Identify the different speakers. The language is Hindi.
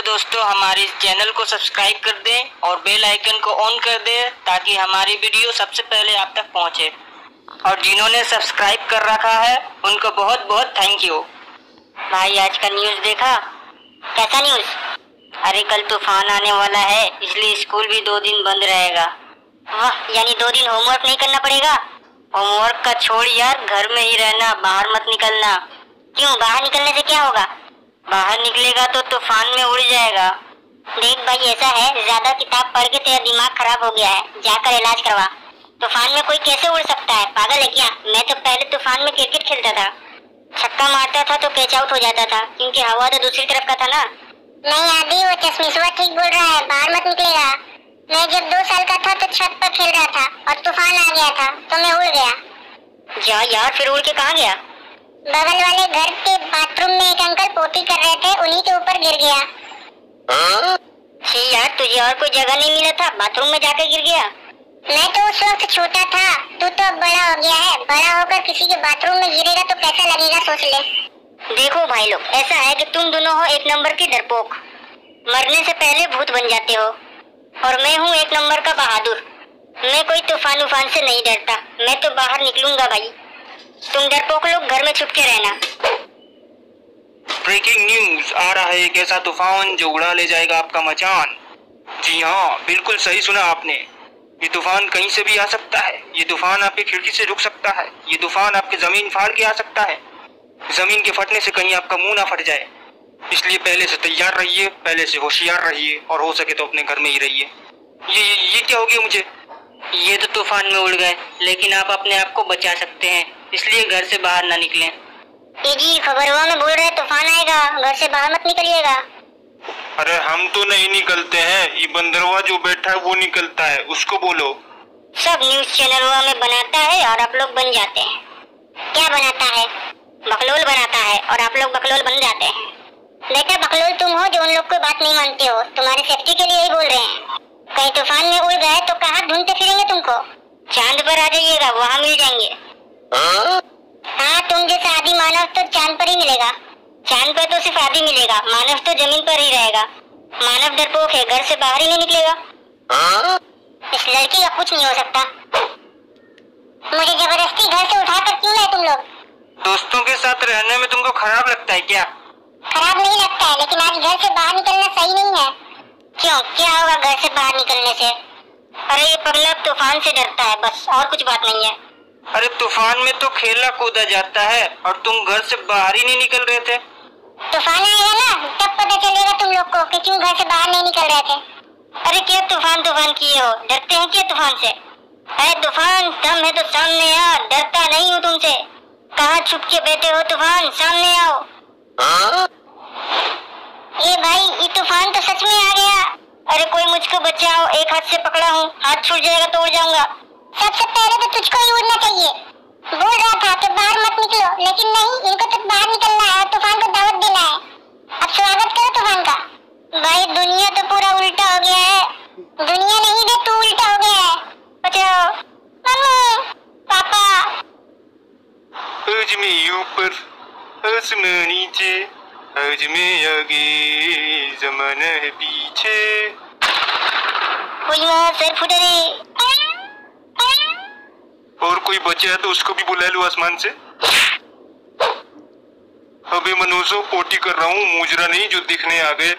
Speaker 1: तो दोस्तों हमारे चैनल को सब्सक्राइब कर दें और बेल आइकन को ऑन कर दें ताकि हमारी वीडियो सबसे पहले आप तक पहुँचे। और जिन्होंने सब्सक्राइब कर रखा है उनको बहुत बहुत थैंक यू भाई आज का न्यूज़ देखा? कैसा न्यूज़ अरे कल तूफ़ान आने वाला है इसलिए स्कूल भी दो दिन बंद रहेगा। वाह यानी दो दिन होमवर्क नहीं करना पड़ेगा? होमवर्क का छोड़ यार घर में ही रहना बाहर मत निकलना। क्यों बाहर निकलने से क्या होगा? बाहर निकलेगा तो तूफ़ान में उड़ जाएगा। देख भाई ऐसा है। ज़्यादा किताब पढ़ के तेरा दिमाग खराब हो गया है। जाकर इलाज करवा। तूफ़ान में कोई कैसे उड़ सकता है? पागल है क्या? मैं तो पहले तूफ़ान में क्रिकेट खेलता था। छक्का मारता था तो कैच आउट हो जाता था क्योंकि हवा तो दूसरी तरफ़ का था ना।
Speaker 2: नहीं आदि वो चश्मिशवा ठीक बोल रहा है। बाहर मत निकलेगा। मैं जब दो साल का था तो छत पर खेल रहा था और तूफ़ान आ गया था तो मैं उड़ गया।
Speaker 1: जा यार फिर उड़ के कहाँ गया?
Speaker 2: बगल वाले घर के बाथरूम में एक अंकल पोती कर रहे थे उन्हीं के ऊपर गिर गया।
Speaker 1: छी यार तुझे और कोई जगह नहीं मिला था? बाथरूम में जाकर गिर गया?
Speaker 2: मैं तो उस वक्त छोटा था। तू तो अब बड़ा हो गया है। बड़ा होकर किसी के बाथरूम में गिरेगा तो कैसा लगेगा सोच ले।
Speaker 1: देखो भाई लोग ऐसा है कि तुम दोनों हो एक नंबर के डरपोक। मरने से पहले भूत बन जाते हो। और मैं हूँ एक नंबर का बहादुर। मैं कोई तूफ़ान उफान से नहीं डरता। मैं तो बाहर निकलूँगा भाई। तुम डरपोक लोग घर में छुप के रहना।
Speaker 3: ब्रेकिंग न्यूज़ आ रहा है एक ऐसा तूफ़ान जो उड़ा ले जाएगा आपका मचान। जी हाँ बिल्कुल सही सुना आपने। ये तूफ़ान कहीं से भी आ सकता है। ये तूफ़ान आपकी खिड़की से रुक सकता है। ये तूफ़ान आपकी ज़मीन फाड़ के आ सकता है। ज़मीन के फटने से कहीं आपका मुँह ना फट जाए। इसलिए पहले से तैयार रहिए पहले से होशियार रहिए और हो सके तो अपने घर में ही रहिए। ये ये, ये क्या हो गया मुझे?
Speaker 1: ये तो तूफ़ान में उड़ गए लेकिन आप अपने आप को बचा सकते हैं। इसलिए घर से बाहर ना निकलें।
Speaker 2: जी खबरवा में बोल रहे तूफ़ान आएगा। घर से बाहर मत निकलिएगा।
Speaker 3: अरे हम तो नहीं निकलते हैं। ये बंदरवा जो बैठा है वो निकलता है। उसको बोलो।
Speaker 1: सब न्यूज़ चैनल में बनाता है और आप लोग बन जाते हैं।
Speaker 2: क्या बनाता है?
Speaker 1: बकलोल बनाता है और आप लोग बकलोल बन जाते हैं।
Speaker 2: बेटा बकलोल तुम हो जो उन लोग को बात नहीं मानते हो। तुम्हारी सेफ्टी के लिए ही बोल रहे हैं। कहीं तूफ़ान में उड़ गए तो कहाँ ढूंढते फिरेंगे तुमको?
Speaker 1: चाँद पर आ जाइएगा वहाँ मिल जाएँगे।
Speaker 2: हाँ तुम जैसा आदि मानव तो चाँद पर ही मिलेगा।
Speaker 1: चाँद पर तो सिर्फ़ आदि मिलेगा मानव तो ज़मीन पर ही रहेगा। मानव डरपोक है घर से बाहर ही नहीं निकलेगा।
Speaker 2: इस लड़की का कुछ नहीं हो सकता। मुझे ज़बरदस्ती घर से उठाकर क्यों लाए तुम लोग?
Speaker 3: दोस्तों के साथ रहने में तुमको खराब लगता है क्या?
Speaker 2: खराब नहीं लगता है लेकिन आज घर से बाहर निकलना सही नहीं है।
Speaker 1: क्यों? क्या होगा घर से बाहर निकलने से? अरे ये पगला तूफ़ान से डरता है बस और कुछ बात नहीं है।
Speaker 3: अरे तूफ़ान में तो खेला कूदा जाता है और तुम घर से बाहर ही नहीं निकल रहे थे।
Speaker 2: तूफ़ान आएगा ना? तब पता चलेगा तुम लोग को कि क्यों घर से बाहर नहीं निकल रहे थे।
Speaker 1: अरे क्या तूफ़ान तूफ़ान किए हो? डरते हैं क्या तूफ़ान से? अरे तूफ़ान, दम है तो सामने आ डरता नहीं हूँ तुमसे। कहाँ छुप के बैठे हो तूफ़ान? सामने आओ।
Speaker 2: ये भाई, ये तूफ़ान तो सच में आ गया।
Speaker 1: अरे कोई मुझको बचाओ, एक हाथ से पकड़ा हूँ, हाथ छूट जाएगा तो उड़ जाऊँगा।
Speaker 2: सबसे पहले तो तुझको ही उड़ना चाहिए बोल रहा था कि बाहर मत निकलो लेकिन नहीं इनको तो बाहर निकलना है तूफ़ान को दावत देना है। अब स्वागत करो तूफ़ान का।
Speaker 1: भाई दुनिया तो पूरा उल्टा हो गया है।
Speaker 2: दुनिया नहीं बे तू उल्टा हो गया है।
Speaker 1: बचाओ
Speaker 2: मम्मी पापा।
Speaker 3: आज में ऊपर आसमान नीचे आज में आगे जमाना है पीछे।
Speaker 1: सर फुटे
Speaker 3: और कोई बचा है तो उसको भी बुला लो आसमान से। तो अभी मनुजो पोटी कर रहा हूँ मुजरा नहीं जो दिखने आ गए।